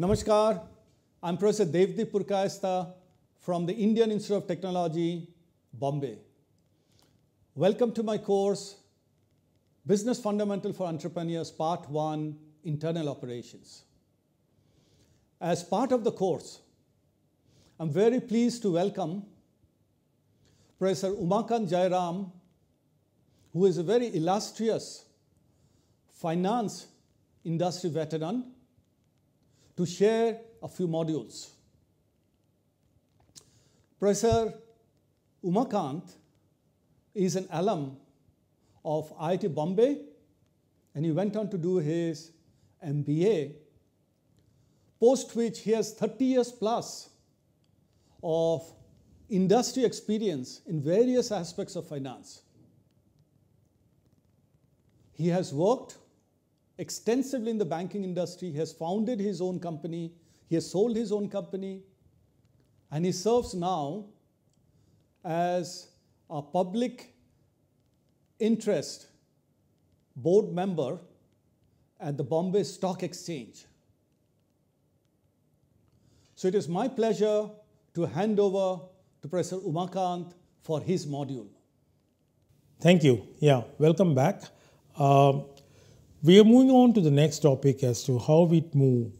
Namaskar, I'm Professor Devdeep Purkayastha from the Indian Institute of Technology, Bombay. Welcome to my course, Business Fundamental for Entrepreneurs, Part 1, Internal Operations. As part of the course, I'm very pleased to welcome Professor Umakant Jayaram, who is a very illustrious finance industry veteran to share a few modules. Professor Umakant is an alum of IIT Bombay and he went on to do his MBA, post which he has 30 years plus of industry experience in various aspects of finance. He has worked extensively in the banking industry. He has founded his own company. He has sold his own company. And he serves now as a public interest board member at the Bombay Stock Exchange. So it is my pleasure to hand over to Professor Umakant for his module. Thank you. Yeah, welcome back. Um, we are moving on to the next topic as to how we move,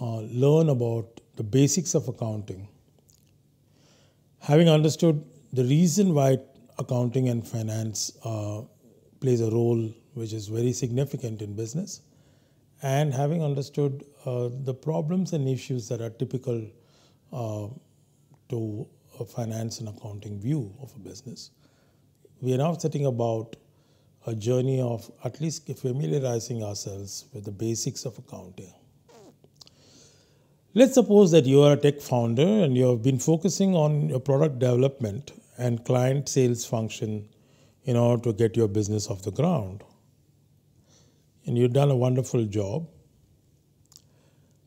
uh, learn about the basics of accounting. Having understood the reason why accounting and finance uh, plays a role which is very significant in business, and having understood uh, the problems and issues that are typical uh, to a finance and accounting view of a business, we are now setting about a journey of at least familiarizing ourselves with the basics of accounting. Let's suppose that you are a tech founder and you have been focusing on your product development and client sales function in order to get your business off the ground. And you've done a wonderful job.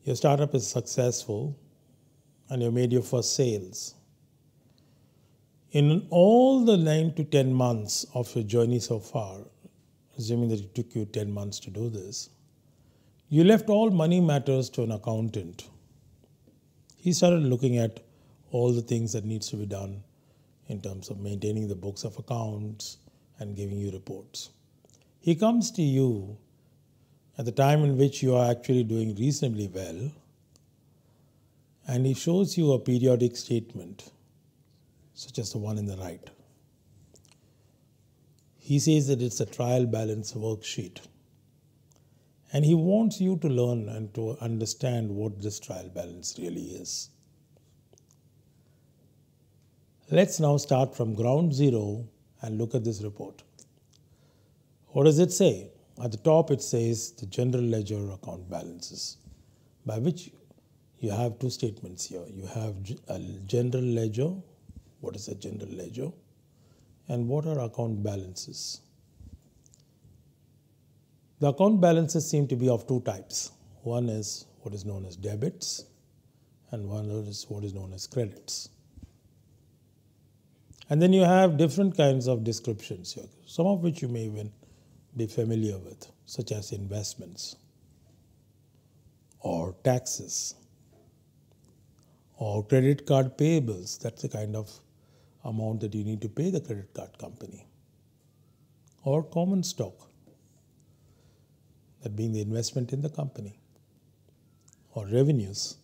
Your startup is successful and you made your first sales. In all the nine to 10 months of your journey so far, assuming that it took you 10 months to do this, you left all money matters to an accountant. He started looking at all the things that needs to be done in terms of maintaining the books of accounts and giving you reports. He comes to you at the time in which you are actually doing reasonably well and he shows you a periodic statement such as the one in the right. He says that it's a trial balance worksheet. And he wants you to learn and to understand what this trial balance really is. Let's now start from ground zero and look at this report. What does it say? At the top, it says the general ledger account balances, by which you have two statements here. You have a general ledger what is a general ledger, and what are account balances. The account balances seem to be of two types. One is what is known as debits, and one is what is known as credits. And then you have different kinds of descriptions here, some of which you may even be familiar with, such as investments or taxes or credit card payables. That's the kind of amount that you need to pay the credit card company, or common stock, that being the investment in the company, or revenues,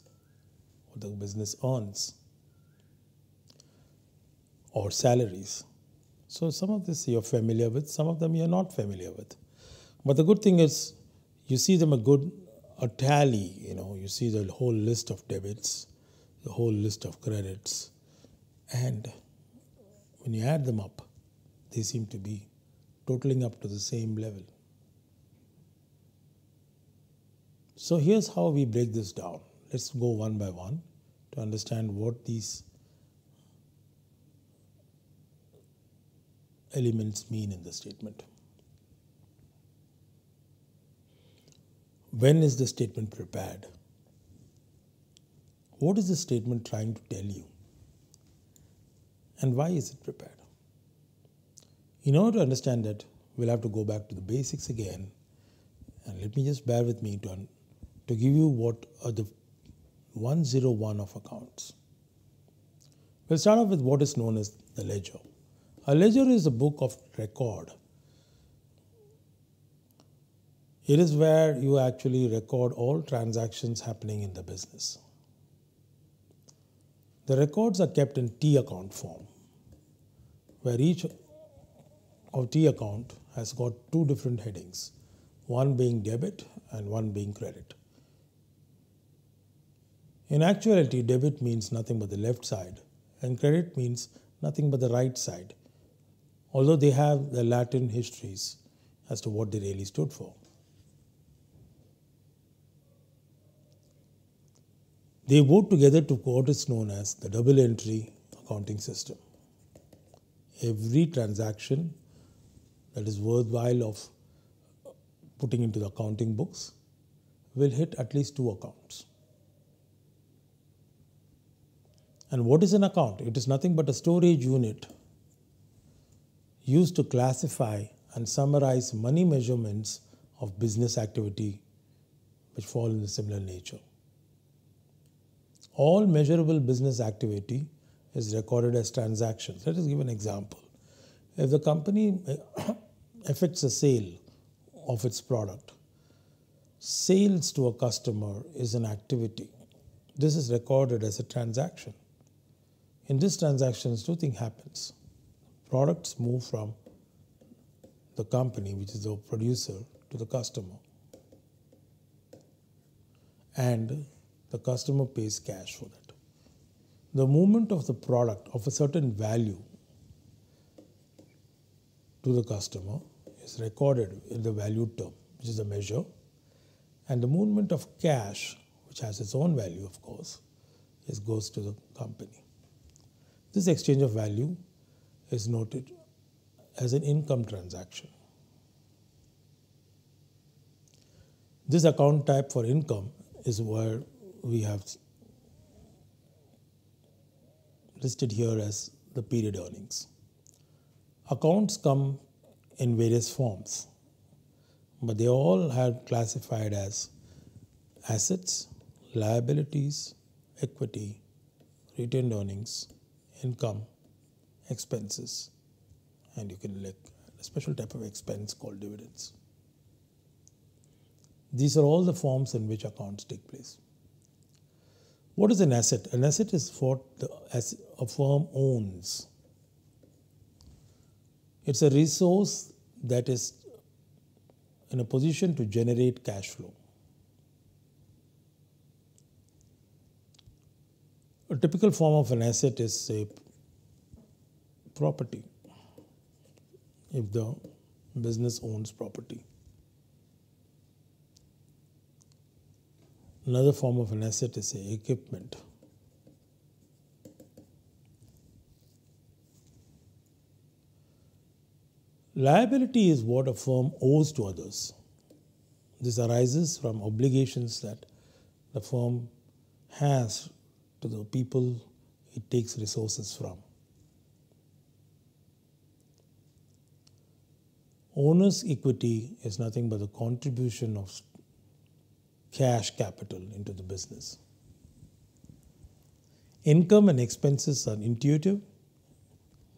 what the business earns, or salaries. So, some of this you're familiar with, some of them you're not familiar with. But the good thing is, you see them a good a tally, you know, you see the whole list of debits, the whole list of credits, and when you add them up, they seem to be totaling up to the same level. So here's how we break this down. Let's go one by one to understand what these elements mean in the statement. When is the statement prepared? What is the statement trying to tell you? And why is it prepared? In order to understand that, we'll have to go back to the basics again. And let me just bear with me to, to give you what are the 101 of accounts. We'll start off with what is known as the ledger. A ledger is a book of record. It is where you actually record all transactions happening in the business. The records are kept in T account form, where each of T account has got two different headings, one being debit and one being credit. In actuality, debit means nothing but the left side, and credit means nothing but the right side, although they have the Latin histories as to what they really stood for. They work together to what is known as the double entry accounting system. Every transaction that is worthwhile of putting into the accounting books will hit at least two accounts. And what is an account? It is nothing but a storage unit used to classify and summarize money measurements of business activity which fall in a similar nature. All measurable business activity is recorded as transactions. Let us give an example. If the company affects a sale of its product, sales to a customer is an activity. This is recorded as a transaction. In this transaction, two things happens. Products move from the company, which is the producer, to the customer. And the customer pays cash for that. The movement of the product of a certain value to the customer is recorded in the value term, which is a measure, and the movement of cash, which has its own value, of course, is goes to the company. This exchange of value is noted as an income transaction. This account type for income is where we have listed here as the period earnings. Accounts come in various forms, but they all have classified as assets, liabilities, equity, retained earnings, income, expenses, and you can like a special type of expense called dividends. These are all the forms in which accounts take place. What is an asset? An asset is what the, as a firm owns. It's a resource that is in a position to generate cash flow. A typical form of an asset is, say, property, if the business owns property. Another form of an asset is equipment. Liability is what a firm owes to others. This arises from obligations that the firm has to the people it takes resources from. Owner's equity is nothing but the contribution of cash capital into the business. Income and expenses are intuitive,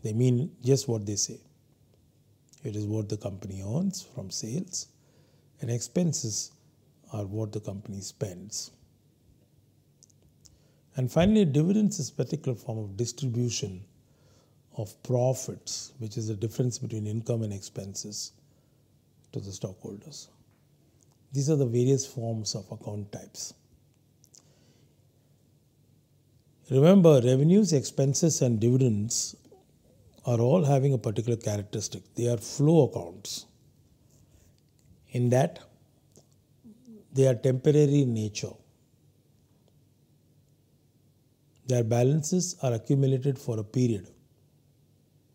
they mean just what they say. It is what the company earns from sales, and expenses are what the company spends. And finally, dividends is a particular form of distribution of profits, which is the difference between income and expenses to the stockholders. These are the various forms of account types. Remember, revenues, expenses, and dividends are all having a particular characteristic. They are flow accounts, in that they are temporary in nature. Their balances are accumulated for a period,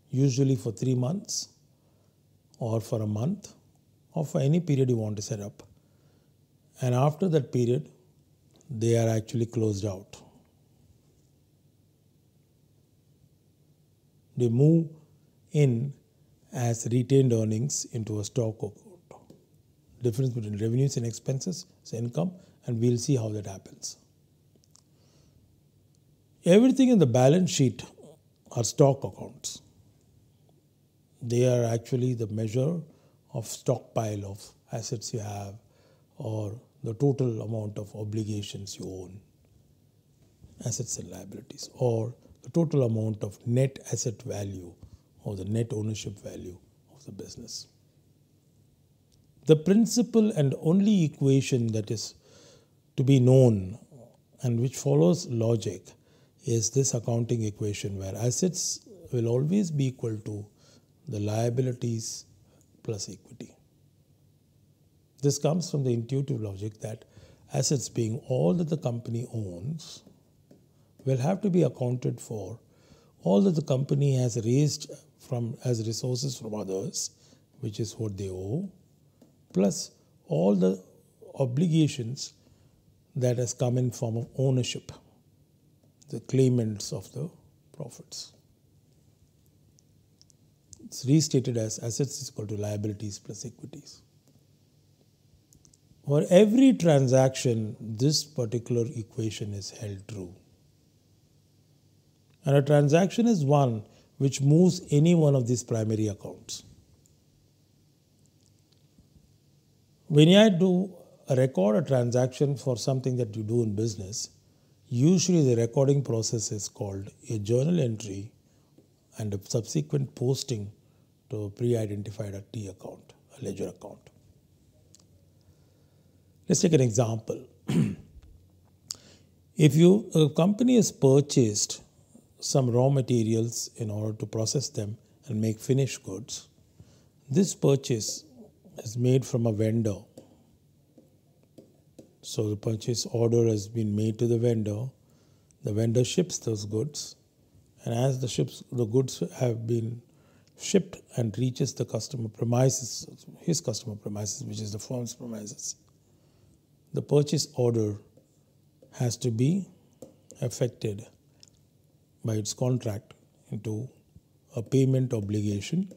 usually for three months, or for a month, or for any period you want to set up and after that period they are actually closed out. They move in as retained earnings into a stock account. Difference between revenues and expenses is income and we'll see how that happens. Everything in the balance sheet are stock accounts. They are actually the measure of stockpile of assets you have or the total amount of obligations you own, assets and liabilities, or the total amount of net asset value or the net ownership value of the business. The principal and only equation that is to be known and which follows logic is this accounting equation where assets will always be equal to the liabilities plus equity. This comes from the intuitive logic that assets being all that the company owns will have to be accounted for. All that the company has raised from as resources from others which is what they owe plus all the obligations that has come in form of ownership the claimants of the profits. It's restated as assets is equal to liabilities plus equities for every transaction, this particular equation is held true. And a transaction is one which moves any one of these primary accounts. When I do a record a transaction for something that you do in business, usually the recording process is called a journal entry and a subsequent posting to a pre-identified T account, a ledger account. Let's take an example. if you a company has purchased some raw materials in order to process them and make finished goods, this purchase is made from a vendor. So the purchase order has been made to the vendor. The vendor ships those goods, and as the ships the goods have been shipped and reaches the customer premises, his customer premises, which is the firm's premises, the purchase order has to be affected by its contract into a payment obligation,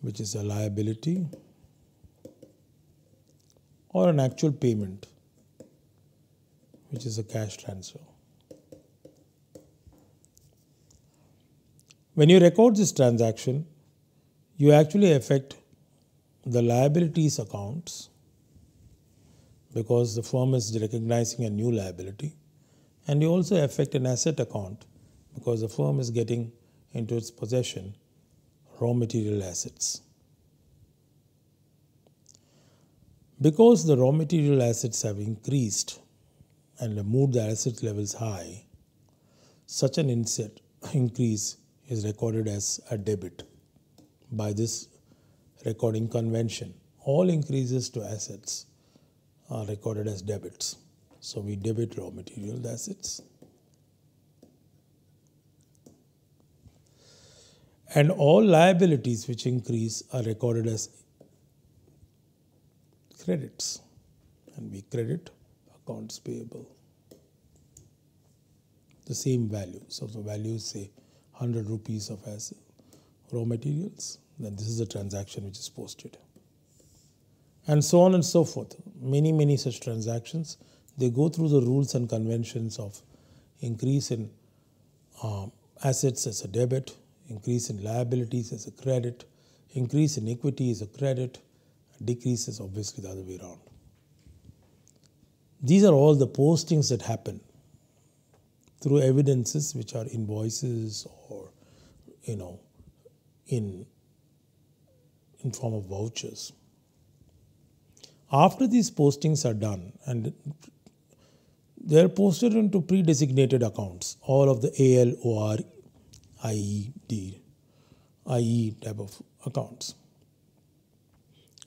which is a liability, or an actual payment, which is a cash transfer. When you record this transaction, you actually affect the liabilities accounts because the firm is recognizing a new liability. And you also affect an asset account because the firm is getting into its possession raw material assets. Because the raw material assets have increased and moved the asset levels high, such an inset increase is recorded as a debit by this recording convention. All increases to assets are recorded as debits. So we debit raw material assets. And all liabilities which increase are recorded as credits. And we credit accounts payable. The same value. So the value say 100 rupees of as raw materials, then this is the transaction which is posted and so on and so forth. Many, many such transactions. They go through the rules and conventions of increase in um, assets as a debit, increase in liabilities as a credit, increase in equity as a credit, decrease is obviously the other way around. These are all the postings that happen through evidences which are invoices or you know in in form of vouchers. After these postings are done and they are posted into pre-designated accounts, all of the AL, OR, IE, IE type of accounts.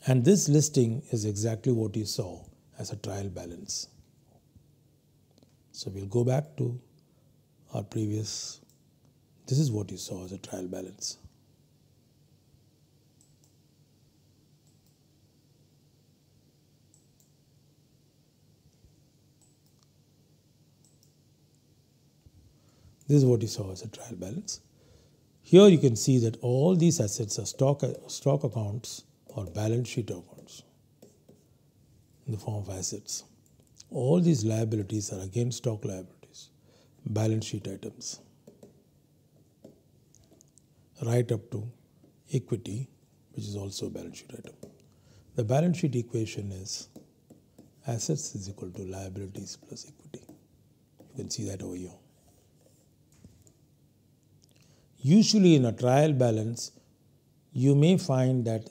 And this listing is exactly what you saw as a trial balance. So we'll go back to our previous, this is what you saw as a trial balance. This is what you saw as a trial balance. Here you can see that all these assets are stock, stock accounts or balance sheet accounts in the form of assets. All these liabilities are again stock liabilities, balance sheet items, right up to equity, which is also a balance sheet item. The balance sheet equation is assets is equal to liabilities plus equity. You can see that over here. Usually, in a trial balance, you may find that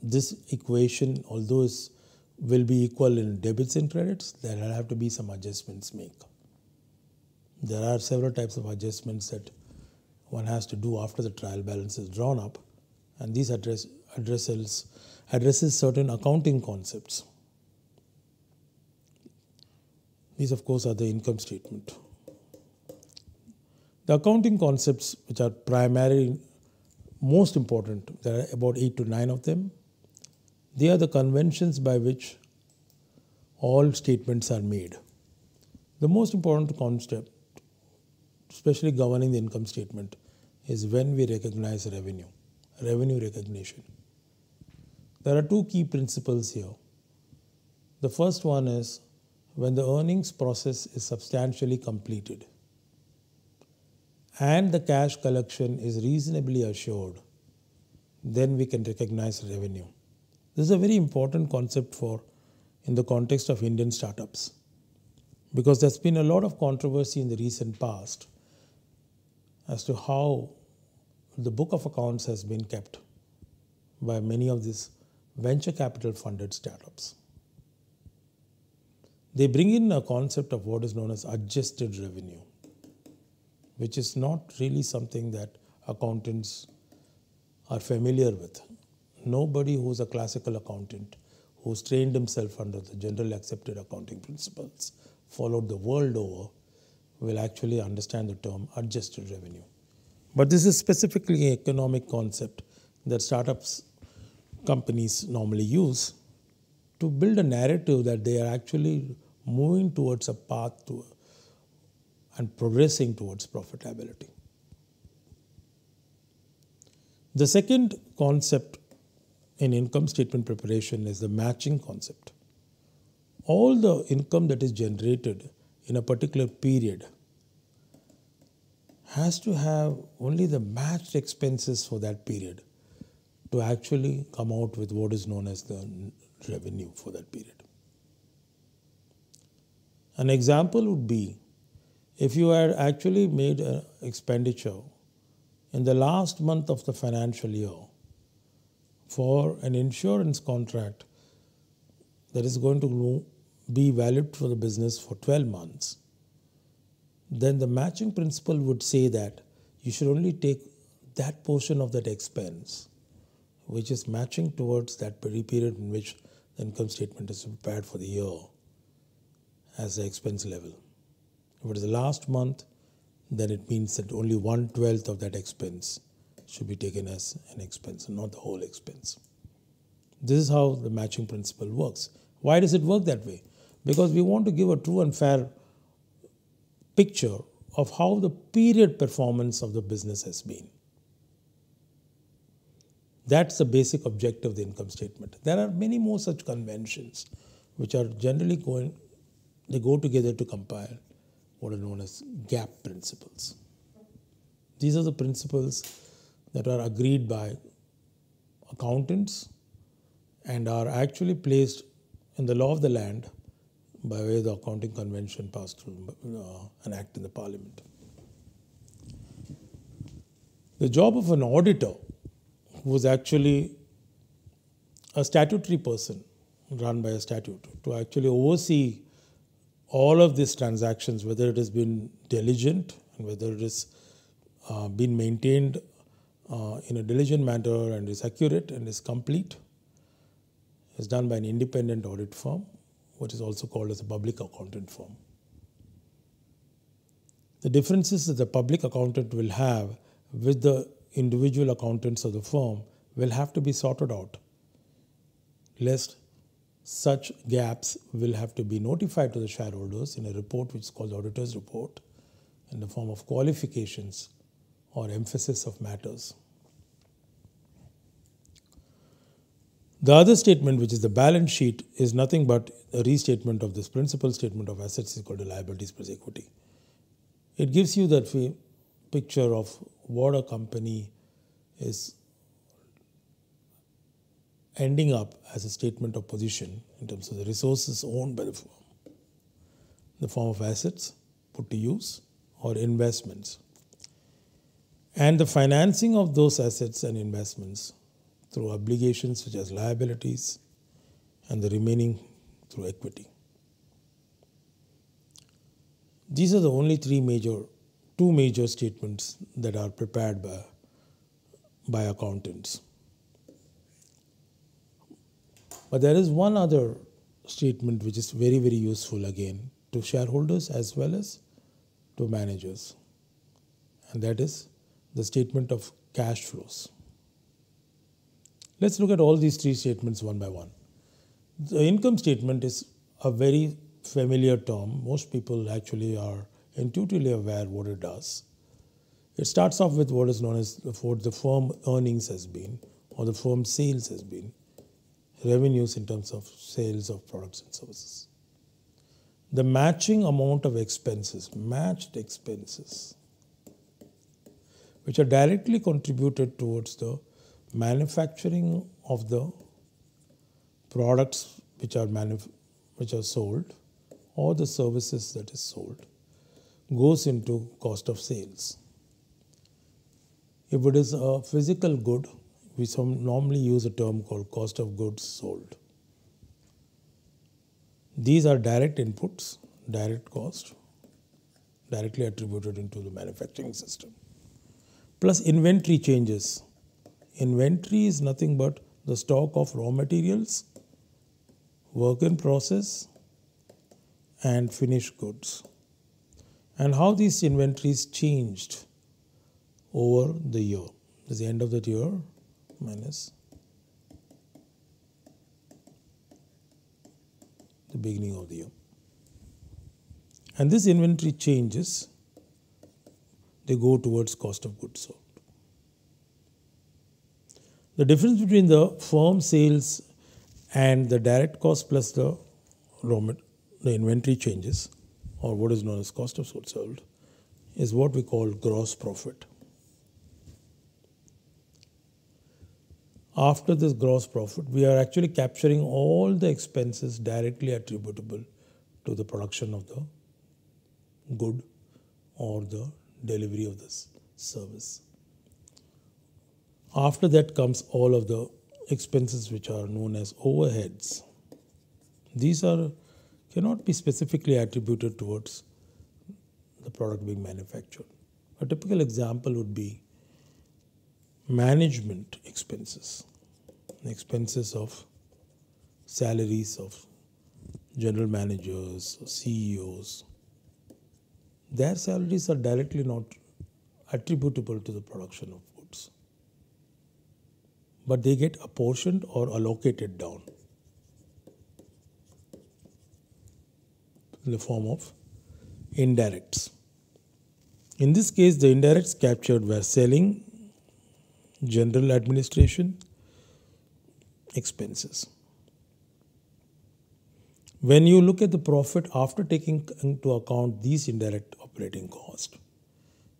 this equation, although is, will be equal in debits and credits, there will have to be some adjustments made. There are several types of adjustments that one has to do after the trial balance is drawn up, and these address, addresses, addresses certain accounting concepts. These, of course, are the income statement. The accounting concepts, which are primarily most important, there are about eight to nine of them. They are the conventions by which all statements are made. The most important concept, especially governing the income statement, is when we recognize revenue, revenue recognition. There are two key principles here. The first one is when the earnings process is substantially completed and the cash collection is reasonably assured, then we can recognize revenue. This is a very important concept for in the context of Indian startups because there's been a lot of controversy in the recent past as to how the book of accounts has been kept by many of these venture capital funded startups. They bring in a concept of what is known as adjusted revenue which is not really something that accountants are familiar with. Nobody who's a classical accountant who's trained himself under the general accepted accounting principles, followed the world over, will actually understand the term adjusted revenue. But this is specifically an economic concept that startups companies normally use to build a narrative that they are actually moving towards a path to and progressing towards profitability. The second concept in income statement preparation is the matching concept. All the income that is generated in a particular period has to have only the matched expenses for that period to actually come out with what is known as the revenue for that period. An example would be if you had actually made an expenditure in the last month of the financial year for an insurance contract that is going to be valid for the business for 12 months, then the matching principle would say that you should only take that portion of that expense which is matching towards that period in which the income statement is prepared for the year as the expense level. If it is the last month, then it means that only one twelfth of that expense should be taken as an expense not the whole expense. This is how the matching principle works. Why does it work that way? Because we want to give a true and fair picture of how the period performance of the business has been. That's the basic objective of the income statement. There are many more such conventions which are generally going, they go together to compile what are known as GAAP principles. These are the principles that are agreed by accountants and are actually placed in the law of the land by way of the accounting convention passed through uh, an act in the parliament. The job of an auditor was actually a statutory person run by a statute to actually oversee all of these transactions, whether it has been diligent and whether it has uh, been maintained uh, in a diligent manner and is accurate and is complete, is done by an independent audit firm, which is also called as a public accountant firm. The differences that the public accountant will have with the individual accountants of the firm will have to be sorted out, lest such gaps will have to be notified to the shareholders in a report which is called the auditor's report in the form of qualifications or emphasis of matters. The other statement, which is the balance sheet, is nothing but a restatement of this principal statement of assets equal to liabilities plus equity. It gives you that picture of what a company is ending up as a statement of position in terms of the resources owned by the firm, the form of assets put to use or investments, and the financing of those assets and investments through obligations such as liabilities and the remaining through equity. These are the only three major, two major statements that are prepared by, by accountants. But there is one other statement which is very, very useful again to shareholders as well as to managers, and that is the statement of cash flows. Let's look at all these three statements one by one. The income statement is a very familiar term. Most people actually are intuitively aware what it does. It starts off with what is known as what the firm earnings has been or the firm sales has been, revenues in terms of sales of products and services. The matching amount of expenses, matched expenses, which are directly contributed towards the manufacturing of the products which are which are sold or the services that is sold goes into cost of sales. If it is a physical good, we normally use a term called cost of goods sold. These are direct inputs, direct cost, directly attributed into the manufacturing system. Plus inventory changes. Inventory is nothing but the stock of raw materials, work in process, and finished goods. And how these inventories changed over the year. Is the end of that year minus the beginning of the year. And this inventory changes, they go towards cost of goods sold. The difference between the firm sales and the direct cost plus the raw the inventory changes, or what is known as cost of goods sold, is what we call gross profit. After this gross profit, we are actually capturing all the expenses directly attributable to the production of the good or the delivery of this service. After that comes all of the expenses which are known as overheads. These are cannot be specifically attributed towards the product being manufactured. A typical example would be management expenses, expenses of salaries of general managers, CEOs. Their salaries are directly not attributable to the production of goods, but they get apportioned or allocated down in the form of indirects. In this case, the indirects captured were selling, general administration, expenses. When you look at the profit after taking into account these indirect operating costs,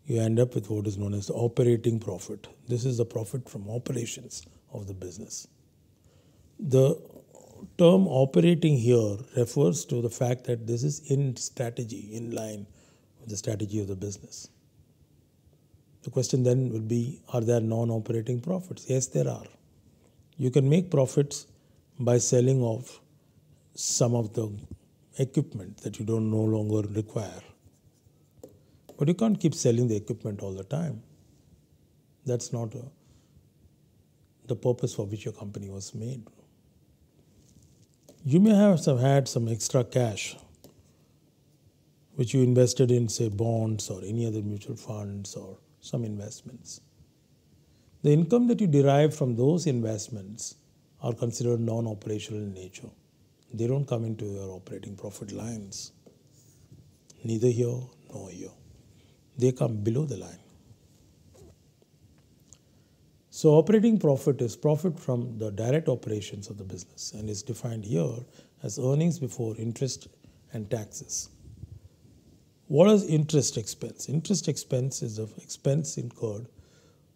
you end up with what is known as the operating profit. This is the profit from operations of the business. The term operating here refers to the fact that this is in strategy, in line with the strategy of the business. The question then will be Are there non operating profits? Yes, there are. You can make profits by selling off some of the equipment that you don't no longer require. But you can't keep selling the equipment all the time. That's not a, the purpose for which your company was made. You may have some, had some extra cash which you invested in, say, bonds or any other mutual funds or some investments. The income that you derive from those investments are considered non operational in nature. They don't come into your operating profit lines, neither here nor here. they come below the line. So, operating profit is profit from the direct operations of the business and is defined here as earnings before interest and taxes. What is interest expense? Interest expense is the expense incurred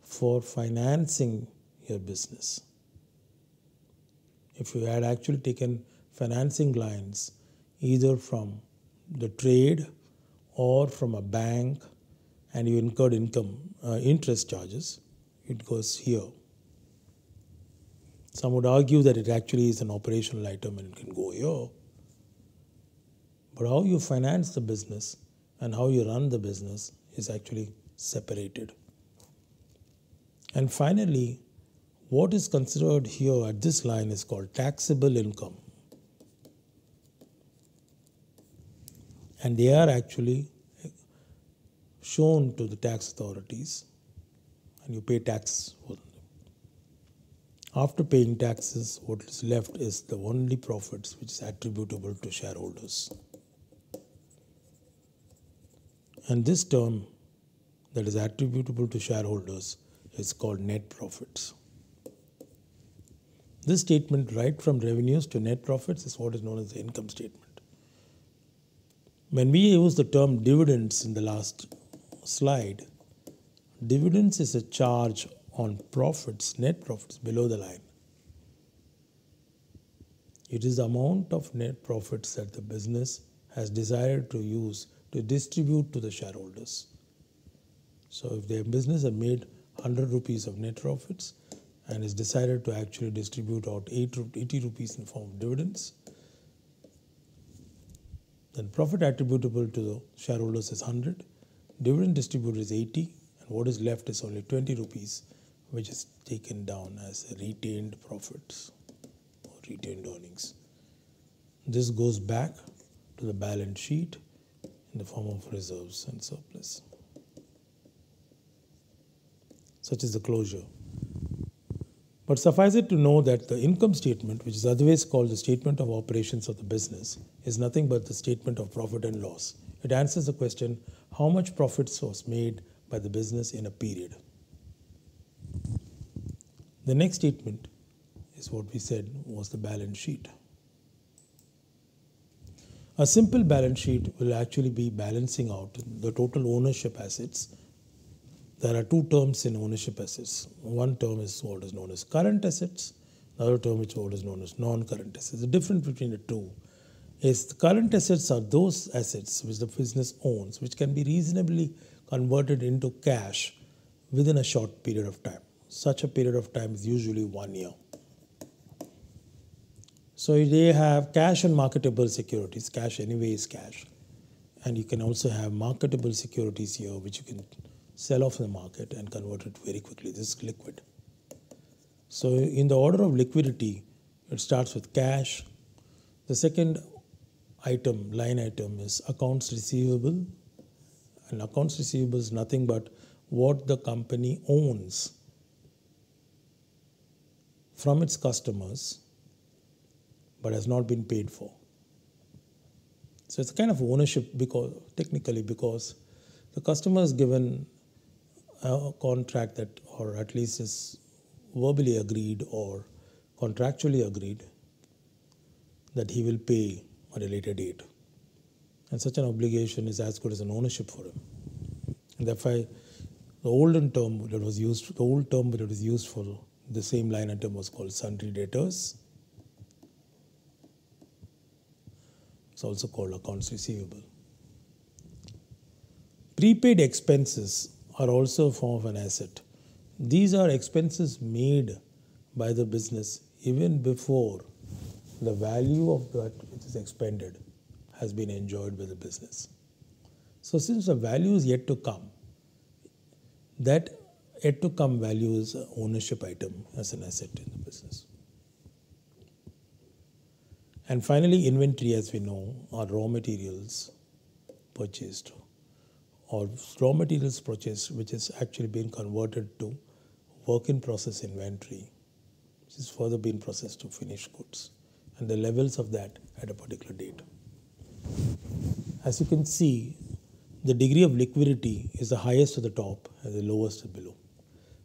for financing your business. If you had actually taken financing lines either from the trade or from a bank and you incurred income uh, interest charges, it goes here. Some would argue that it actually is an operational item and it can go here. But how you finance the business and how you run the business is actually separated. And finally, what is considered here at this line is called taxable income. And they are actually shown to the tax authorities and you pay tax for them. After paying taxes, what is left is the only profits which is attributable to shareholders. And this term that is attributable to shareholders is called net profits. This statement, right from revenues to net profits, is what is known as the income statement. When we use the term dividends in the last slide, dividends is a charge on profits, net profits below the line. It is the amount of net profits that the business has decided to use to distribute to the shareholders. So, if their business has made 100 rupees of net profits and is decided to actually distribute out 80 rupees in form of dividends, then profit attributable to the shareholders is 100, dividend distributed is 80, and what is left is only 20 rupees, which is taken down as retained profits or retained earnings. This goes back to the balance sheet in the form of reserves and surplus. Such is the closure. But suffice it to know that the income statement, which is otherwise called the statement of operations of the business, is nothing but the statement of profit and loss. It answers the question how much profits was made by the business in a period. The next statement is what we said was the balance sheet. A simple balance sheet will actually be balancing out the total ownership assets there are two terms in ownership assets. One term is what is known as current assets, another other term is what is known as non-current assets. The difference between the two is the current assets are those assets which the business owns, which can be reasonably converted into cash within a short period of time. Such a period of time is usually one year. So they have cash and marketable securities. Cash anyway is cash. And you can also have marketable securities here, which you can sell off in the market and convert it very quickly. This is liquid. So, in the order of liquidity, it starts with cash. The second item, line item, is accounts receivable. And accounts receivable is nothing but what the company owns from its customers but has not been paid for. So it's a kind of ownership because technically because the customer is given a contract that, or at least is verbally agreed or contractually agreed, that he will pay a later date. And such an obligation is as good as an ownership for him. And therefore, the olden term that was used, the old term that was used for the same line item was called sundry debtors. It's also called accounts receivable. Prepaid expenses are also a form of an asset. These are expenses made by the business even before the value of that which is expended has been enjoyed by the business. So, since the value is yet to come, that yet to come value is ownership item as an asset in the business. And finally, inventory, as we know, are raw materials purchased or raw materials purchased, which is actually being converted to work in process inventory, which is further being processed to finished goods, and the levels of that at a particular date. As you can see, the degree of liquidity is the highest at the top and the lowest at below.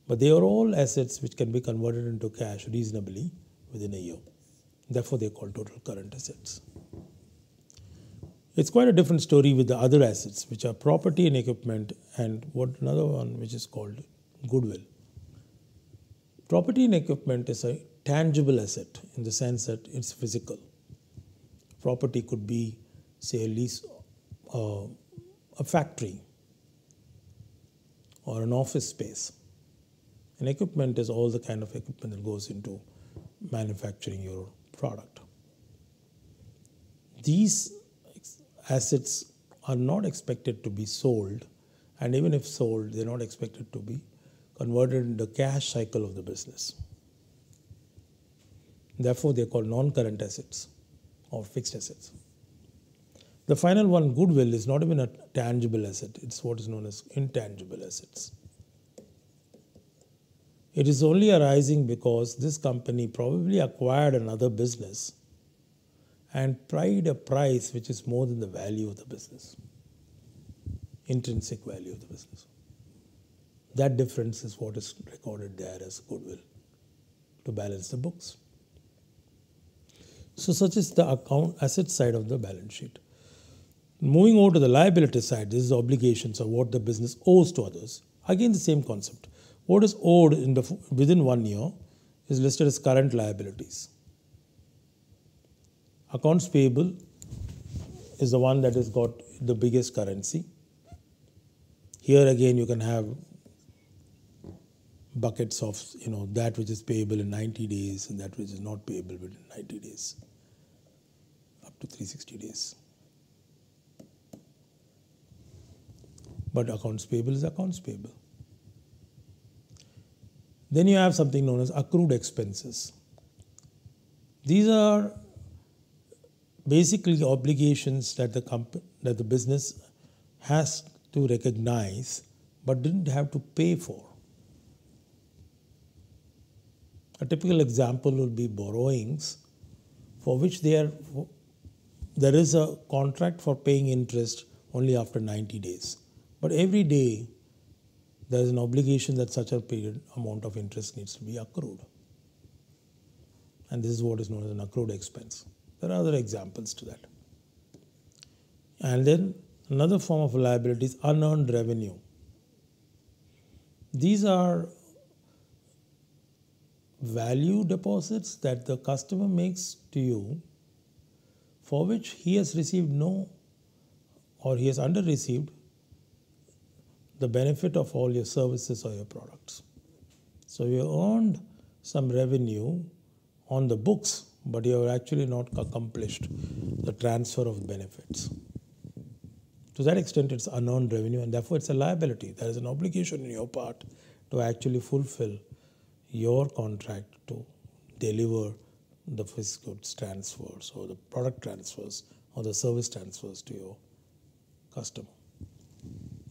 But they are all assets which can be converted into cash reasonably within a year. Therefore, they are called total current assets. It's quite a different story with the other assets, which are property and equipment, and what another one which is called goodwill. Property and equipment is a tangible asset in the sense that it's physical. Property could be, say, a lease, uh, a factory, or an office space. And equipment is all the kind of equipment that goes into manufacturing your product. These assets are not expected to be sold, and even if sold, they're not expected to be converted into the cash cycle of the business. Therefore, they're called non current assets or fixed assets. The final one, goodwill, is not even a tangible asset, it's what is known as intangible assets. It is only arising because this company probably acquired another business and paid a price which is more than the value of the business, intrinsic value of the business. That difference is what is recorded there as goodwill to balance the books. So, such is the account asset side of the balance sheet. Moving over to the liability side, this is obligations or what the business owes to others. Again, the same concept. What is owed in the, within one year is listed as current liabilities. Accounts payable is the one that has got the biggest currency. Here again, you can have buckets of you know that which is payable in 90 days and that which is not payable within 90 days, up to 360 days. But accounts payable is accounts payable. Then you have something known as accrued expenses. These are basically obligations that the comp- that the business has to recognize but didn't have to pay for. A typical example would be borrowings for which there, there is a contract for paying interest only after 90 days. But every day there is an obligation that such a period amount of interest needs to be accrued. And this is what is known as an accrued expense. There are other examples to that. And then another form of liability is unearned revenue. These are value deposits that the customer makes to you for which he has received no or he has under received the benefit of all your services or your products. So you earned some revenue on the books, but you have actually not accomplished the transfer of benefits. To that extent, it's unearned revenue, and therefore it's a liability. There is an obligation in your part to actually fulfill your contract to deliver the physical transfers or the product transfers or the service transfers to your customer.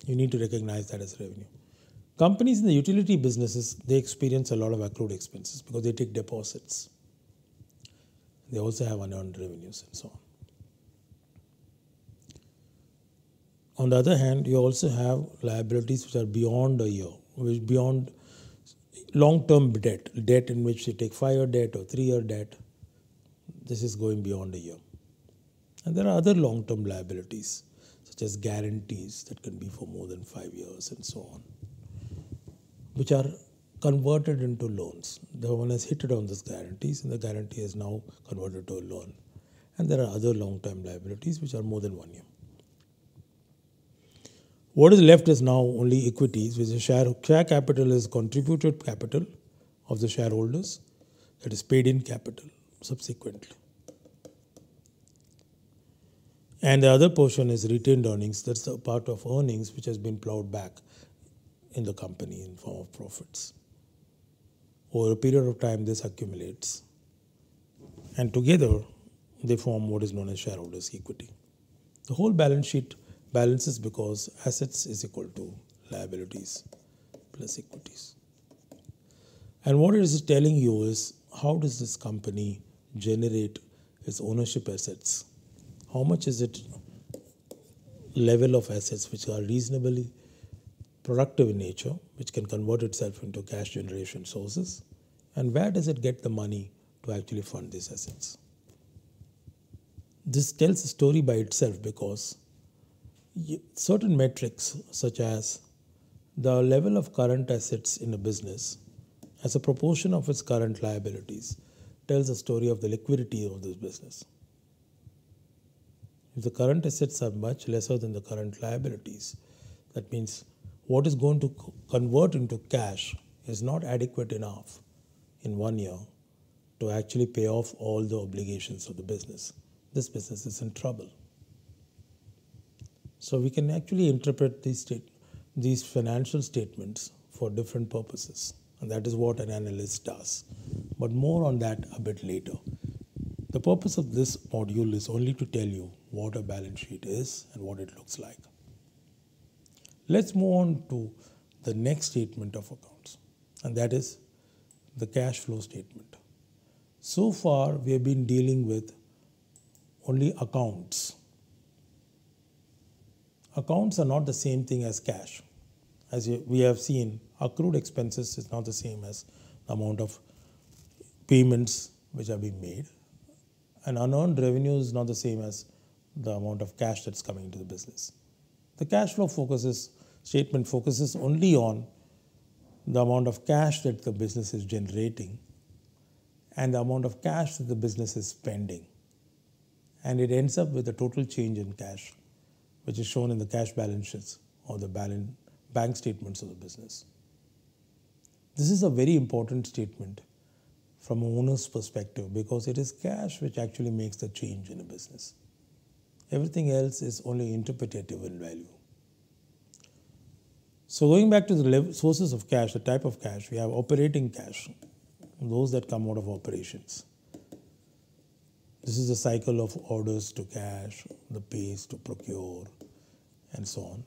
You need to recognize that as revenue. Companies in the utility businesses, they experience a lot of accrued expenses because they take deposits. They also have unearned revenues and so on. On the other hand, you also have liabilities which are beyond a year, which beyond long-term debt, debt in which you take five-year debt or three-year debt. This is going beyond a year. And there are other long-term liabilities such as guarantees that can be for more than five years and so on, which are converted into loans. The one has hit it on these guarantees, and the guarantee is now converted to a loan. And there are other long term liabilities which are more than one year. What is left is now only equities, which is share, share capital is contributed capital of the shareholders, that is paid in capital subsequently. And the other portion is retained earnings. That's the part of earnings which has been plowed back in the company in form of profits. Over a period of time, this accumulates. And together, they form what is known as shareholders' equity. The whole balance sheet balances because assets is equal to liabilities plus equities. And what it is telling you is how does this company generate its ownership assets how much is it level of assets which are reasonably productive in nature, which can convert itself into cash generation sources, and where does it get the money to actually fund these assets? This tells a story by itself because certain metrics, such as the level of current assets in a business as a proportion of its current liabilities, tells a story of the liquidity of this business. If the current assets are much lesser than the current liabilities, that means what is going to convert into cash is not adequate enough in one year to actually pay off all the obligations of the business. This business is in trouble. So we can actually interpret these, state, these financial statements for different purposes. And that is what an analyst does. But more on that a bit later. The purpose of this module is only to tell you what a balance sheet is and what it looks like. Let's move on to the next statement of accounts, and that is the cash flow statement. So far, we have been dealing with only accounts. Accounts are not the same thing as cash. As we have seen, accrued expenses is not the same as the amount of payments which have been made. And unearned revenue is not the same as the amount of cash that's coming into the business. The cash flow focuses statement focuses only on the amount of cash that the business is generating and the amount of cash that the business is spending. And it ends up with a total change in cash, which is shown in the cash balances or the bank statements of the business. This is a very important statement from an owner's perspective because it is cash which actually makes the change in a business. Everything else is only interpretative in value. So going back to the sources of cash, the type of cash, we have operating cash, those that come out of operations. This is the cycle of orders to cash, the pays to procure, and so on.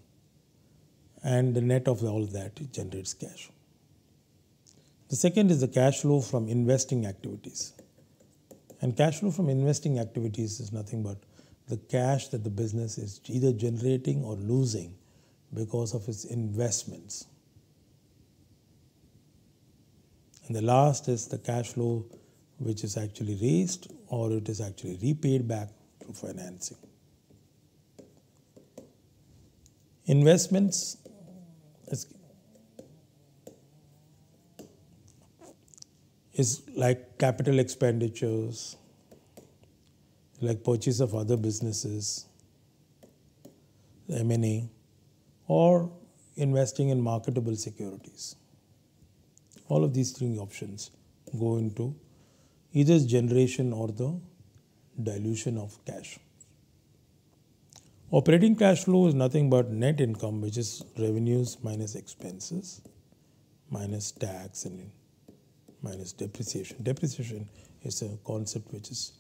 And the net of all that generates cash. The second is the cash flow from investing activities. And cash flow from investing activities is nothing but the cash that the business is either generating or losing because of its investments. And the last is the cash flow which is actually raised or it is actually repaid back through financing. Investments is, is like capital expenditures, like purchase of other businesses, M&A, or investing in marketable securities. All of these three options go into either generation or the dilution of cash. Operating cash flow is nothing but net income, which is revenues minus expenses, minus tax and minus depreciation. Depreciation is a concept which is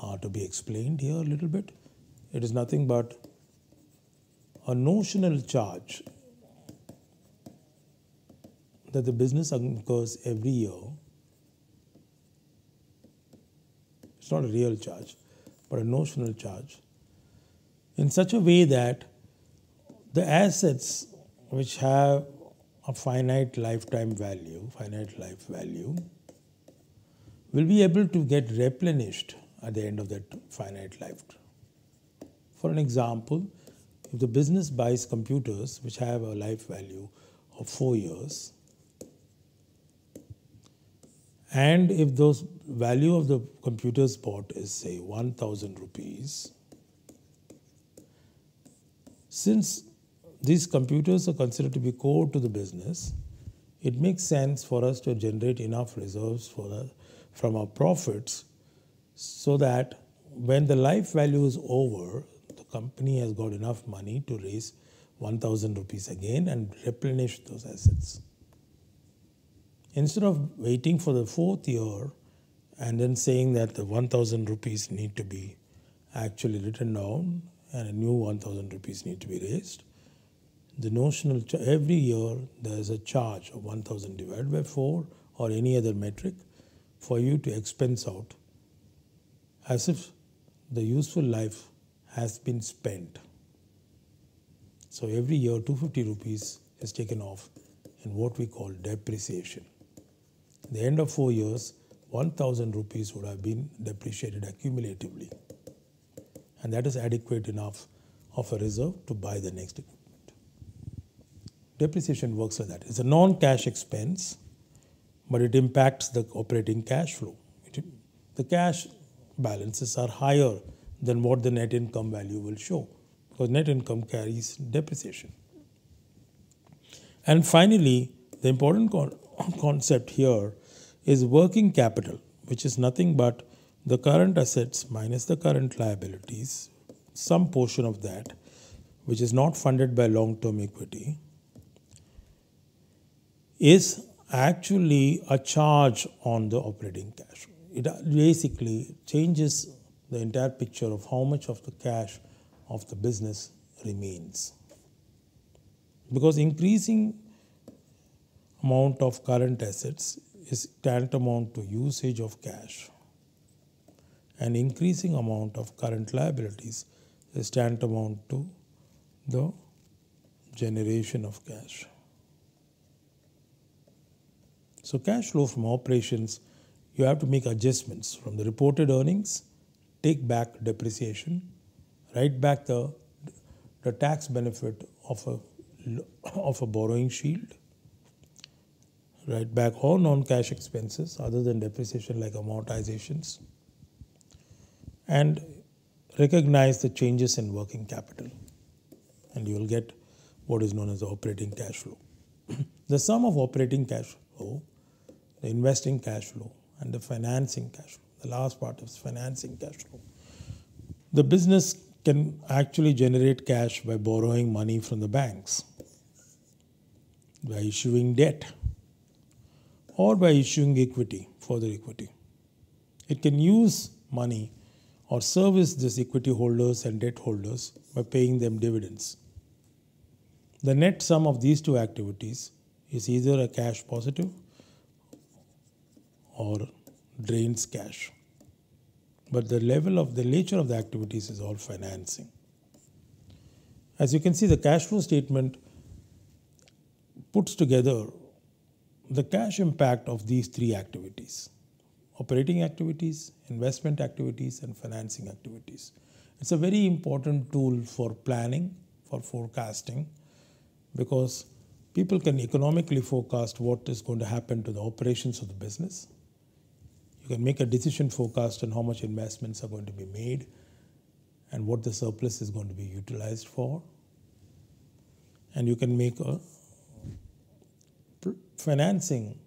uh, to be explained here a little bit. It is nothing but a notional charge that the business incurs every year. It's not a real charge, but a notional charge in such a way that the assets which have a finite lifetime value, finite life value, will be able to get replenished at the end of that finite life. For an example, if the business buys computers which have a life value of four years, and if those value of the computers bought is say 1000 rupees, since these computers are considered to be core to the business, it makes sense for us to generate enough reserves for the, from our profits so that when the life value is over, the company has got enough money to raise 1000 rupees again and replenish those assets. Instead of waiting for the fourth year and then saying that the 1000 rupees need to be actually written down and a new 1000 rupees need to be raised, the notional every year there is a charge of 1000 divided by 4 or any other metric for you to expense out as if the useful life has been spent. So every year 250 rupees is taken off in what we call depreciation. At the end of four years, 1000 rupees would have been depreciated accumulatively. And that is adequate enough of a reserve to buy the next equipment. Depreciation works like that. It's a non cash expense, but it impacts the operating cash flow. It, the cash balances are higher than what the net income value will show because net income carries depreciation. And finally, the important con- concept here is working capital, which is nothing but the current assets minus the current liabilities, some portion of that, which is not funded by long term equity, is actually a charge on the operating cash. It basically changes the entire picture of how much of the cash of the business remains. Because increasing amount of current assets is tantamount to usage of cash and increasing amount of current liabilities is tantamount to the generation of cash. So cash flow from operations, you have to make adjustments from the reported earnings, take back depreciation, write back the, the tax benefit of a, of a borrowing shield, write back all non-cash expenses other than depreciation like amortizations, and recognize the changes in working capital. And you will get what is known as the operating cash flow. the sum of operating cash flow, the investing cash flow, and the financing cash flow, the last part is financing cash flow. The business can actually generate cash by borrowing money from the banks, by issuing debt, or by issuing equity, further equity. It can use money or service these equity holders and debt holders by paying them dividends. The net sum of these two activities is either a cash positive or drains cash. But the level of the nature of the activities is all financing. As you can see, the cash flow statement puts together the cash impact of these three activities operating activities, investment activities, and financing activities. It's a very important tool for planning, for forecasting, because people can economically forecast what is going to happen to the operations of the business. You can make a decision forecast on how much investments are going to be made and what the surplus is going to be utilized for. And you can make a financing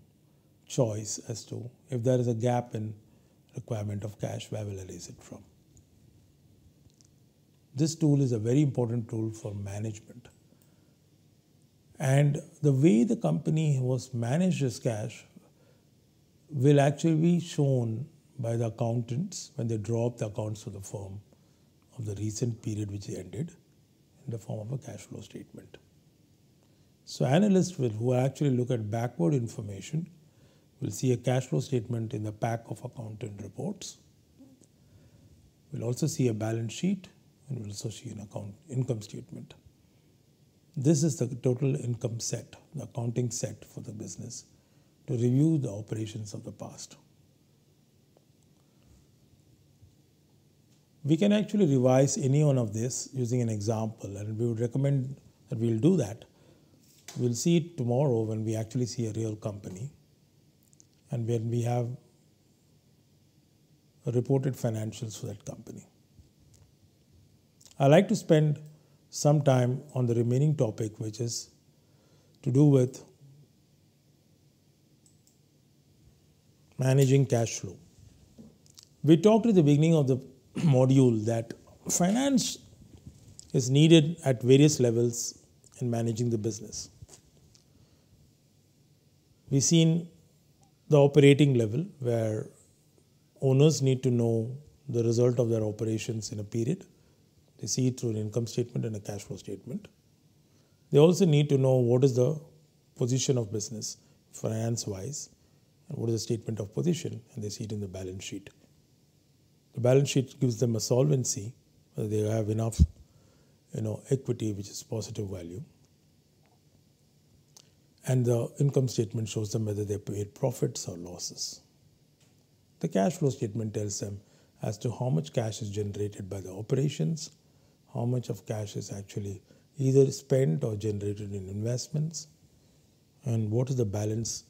choice as to if there is a gap in requirement of cash, where will I raise it from? This tool is a very important tool for management. And the way the company was managed its cash will actually be shown by the accountants when they draw up the accounts for the firm of the recent period which ended in the form of a cash flow statement. So analysts will, who actually look at backward information will see a cash flow statement in the pack of accountant reports. We'll also see a balance sheet and we'll also see an account income statement. This is the total income set, the accounting set for the business to review the operations of the past. We can actually revise any one of this using an example, and we would recommend that we'll do that. We'll see it tomorrow when we actually see a real company and when we have reported financials for that company. I like to spend some time on the remaining topic, which is to do with managing cash flow. We talked at the beginning of the module that finance is needed at various levels in managing the business. We've seen the operating level where owners need to know the result of their operations in a period. They see it through an income statement and a cash flow statement. They also need to know what is the position of business finance wise and what is the statement of position, and they see it in the balance sheet. The balance sheet gives them a solvency, whether they have enough you know, equity, which is positive value. And the income statement shows them whether they paid profits or losses. The cash flow statement tells them as to how much cash is generated by the operations, how much of cash is actually either spent or generated in investments, and what is the balance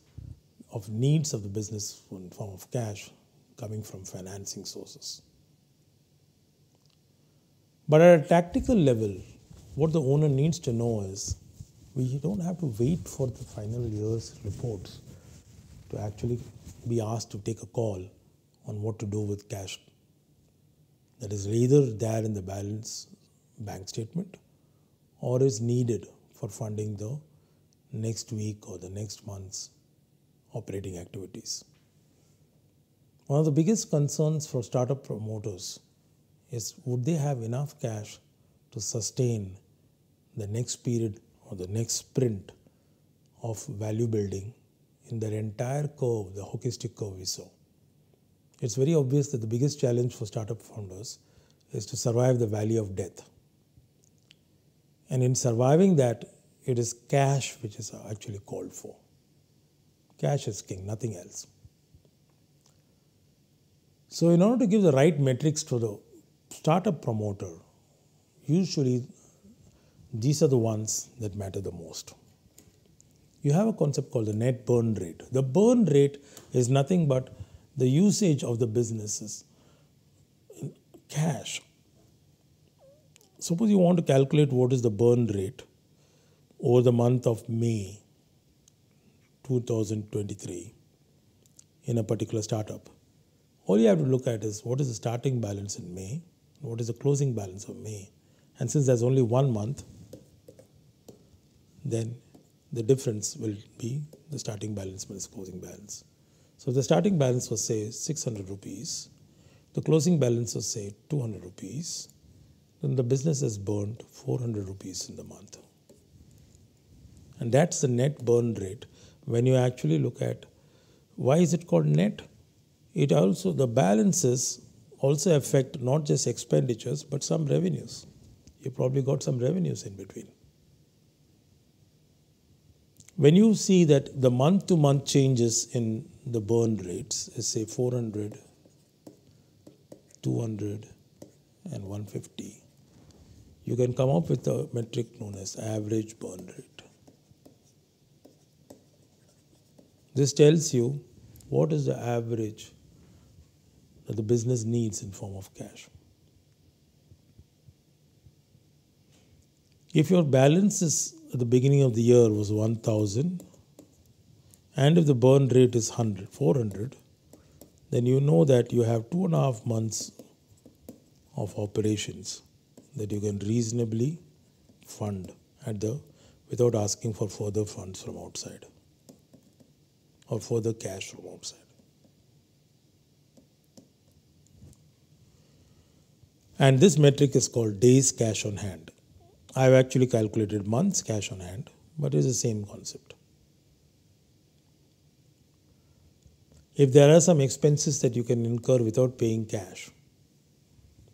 of needs of the business in form of cash coming from financing sources. But at a tactical level, what the owner needs to know is we don't have to wait for the final year's reports to actually be asked to take a call on what to do with cash that is either there in the balance bank statement or is needed for funding the next week or the next month's operating activities. One of the biggest concerns for startup promoters is would they have enough cash to sustain the next period or the next sprint of value building in their entire curve, the hockey stick curve we saw. It's very obvious that the biggest challenge for startup founders is to survive the valley of death. And in surviving that, it is cash which is actually called for. Cash is king, nothing else. So, in order to give the right metrics to the startup promoter, usually these are the ones that matter the most. You have a concept called the net burn rate. The burn rate is nothing but the usage of the businesses cash. Suppose you want to calculate what is the burn rate over the month of May 2023 in a particular startup. All you have to look at is what is the starting balance in May, what is the closing balance of May. And since there's only one month, then the difference will be the starting balance minus closing balance. So the starting balance was say 600 rupees, the closing balance was say 200 rupees, then the business has burned 400 rupees in the month. And that's the net burn rate when you actually look at why is it called net? It also, the balances also affect not just expenditures but some revenues. You probably got some revenues in between. When you see that the month to month changes in the burn rates say 400, 200, and 150, you can come up with a metric known as average burn rate. This tells you what is the average that the business needs in form of cash. If your balance at the beginning of the year was 1000 and if the burn rate is 100 400 then you know that you have two and a half months of operations that you can reasonably fund at the without asking for further funds from outside or further cash from outside and this metric is called days cash on hand I've actually calculated months cash on hand, but it's the same concept. If there are some expenses that you can incur without paying cash,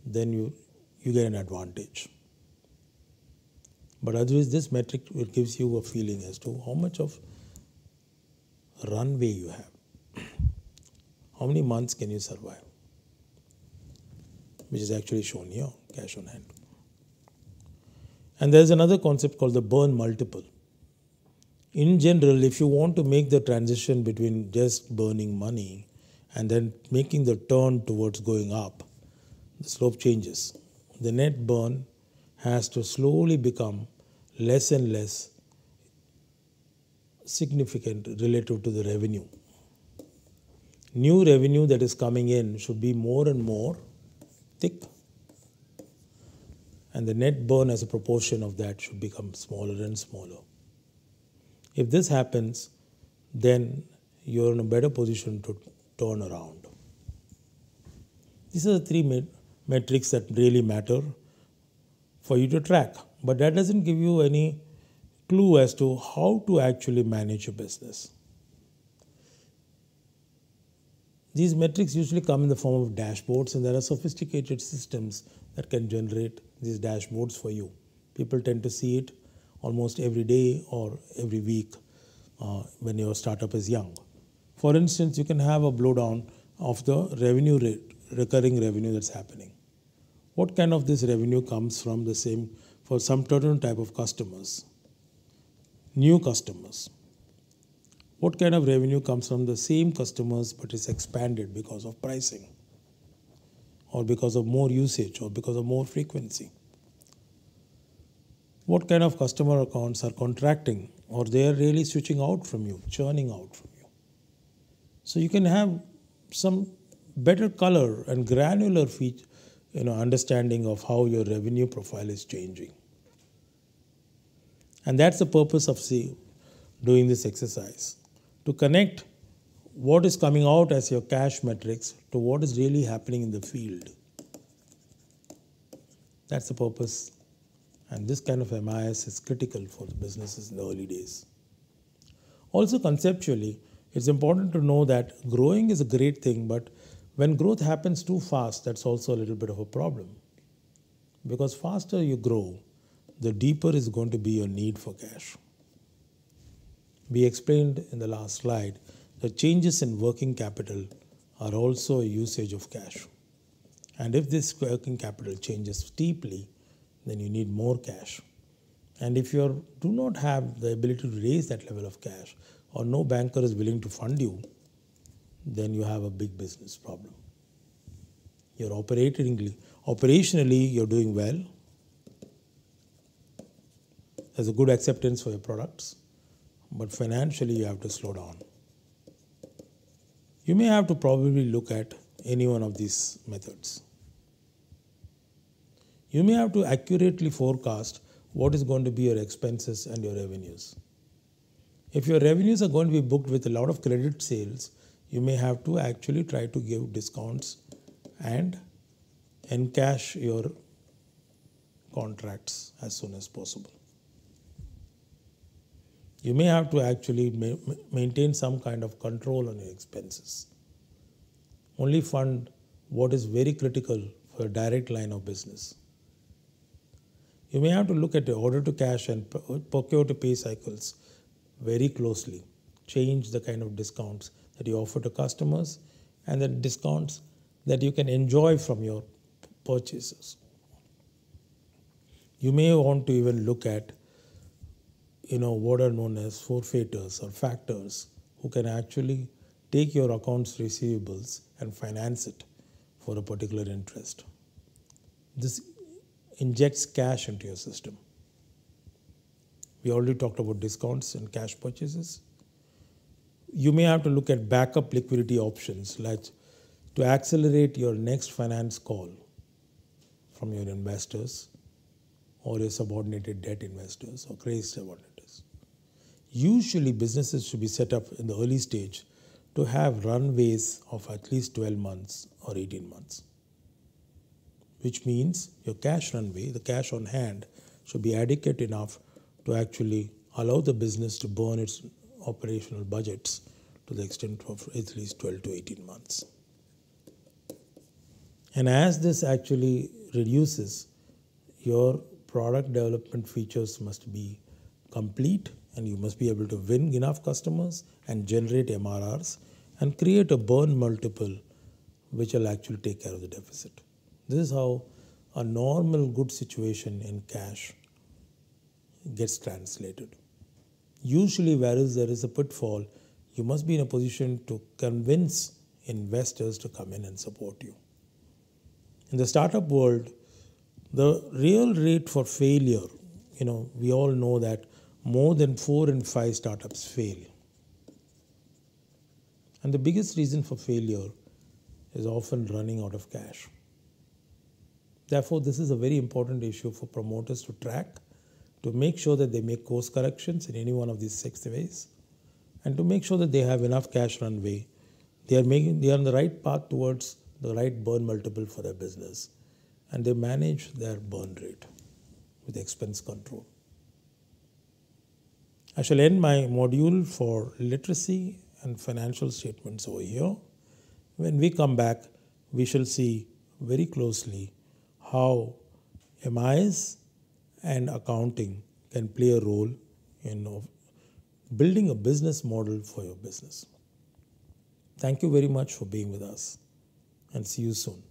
then you, you get an advantage. But otherwise, this metric gives you a feeling as to how much of runway you have. How many months can you survive? Which is actually shown here, cash on hand. And there's another concept called the burn multiple. In general, if you want to make the transition between just burning money and then making the turn towards going up, the slope changes. The net burn has to slowly become less and less significant relative to the revenue. New revenue that is coming in should be more and more thick and the net burn as a proportion of that should become smaller and smaller. If this happens, then you're in a better position to turn around. These are the three met- metrics that really matter for you to track, but that doesn't give you any clue as to how to actually manage your business. These metrics usually come in the form of dashboards, and there are sophisticated systems that can generate these dashboards for you People tend to see it almost every day or every week uh, when your startup is young. For instance, you can have a blowdown of the revenue rate, recurring revenue that's happening. What kind of this revenue comes from the same for some certain type of customers? New customers. What kind of revenue comes from the same customers but is expanded because of pricing? or because of more usage or because of more frequency? What kind of customer accounts are contracting or they are really switching out from you, churning out from you? So you can have some better color and granular feature, you know, understanding of how your revenue profile is changing. And that's the purpose of see, doing this exercise to connect what is coming out as your cash metrics to what is really happening in the field. That's the purpose. And this kind of MIS is critical for the businesses in the early days. Also, conceptually, it's important to know that growing is a great thing, but when growth happens too fast, that's also a little bit of a problem. Because faster you grow, the deeper is going to be your need for cash. We explained in the last slide the changes in working capital are also a usage of cash. And if this working capital changes steeply, then you need more cash. And if you do not have the ability to raise that level of cash, or no banker is willing to fund you, then you have a big business problem. You're operating, operationally, you're doing well. There's a good acceptance for your products, but financially, you have to slow down. You may have to probably look at any one of these methods. You may have to accurately forecast what is going to be your expenses and your revenues. If your revenues are going to be booked with a lot of credit sales, you may have to actually try to give discounts and encash your contracts as soon as possible. You may have to actually ma- maintain some kind of control on your expenses. Only fund what is very critical for a direct line of business. You may have to look at your order to cash and procure to pay cycles very closely. Change the kind of discounts that you offer to customers and the discounts that you can enjoy from your purchases. You may want to even look at you know, what are known as forfaiters or factors who can actually take your accounts receivables and finance it for a particular interest. This injects cash into your system. We already talked about discounts and cash purchases. You may have to look at backup liquidity options like to accelerate your next finance call from your investors or your subordinated debt investors or credit subordinators. Usually, businesses should be set up in the early stage to have runways of at least 12 months or 18 months, which means your cash runway, the cash on hand, should be adequate enough to actually allow the business to burn its operational budgets to the extent of at least 12 to 18 months. And as this actually reduces, your product development features must be complete and you must be able to win enough customers and generate MRRs and create a burn multiple which will actually take care of the deficit. This is how a normal good situation in cash gets translated. Usually, whereas there is a pitfall, you must be in a position to convince investors to come in and support you. In the startup world, the real rate for failure, you know, we all know that more than four in five startups fail. And the biggest reason for failure is often running out of cash. Therefore, this is a very important issue for promoters to track to make sure that they make course corrections in any one of these six ways and to make sure that they have enough cash runway. They are making they are on the right path towards the right burn multiple for their business and they manage their burn rate with expense control. I shall end my module for literacy and financial statements over here. When we come back, we shall see very closely how MIS and accounting can play a role in building a business model for your business. Thank you very much for being with us and see you soon.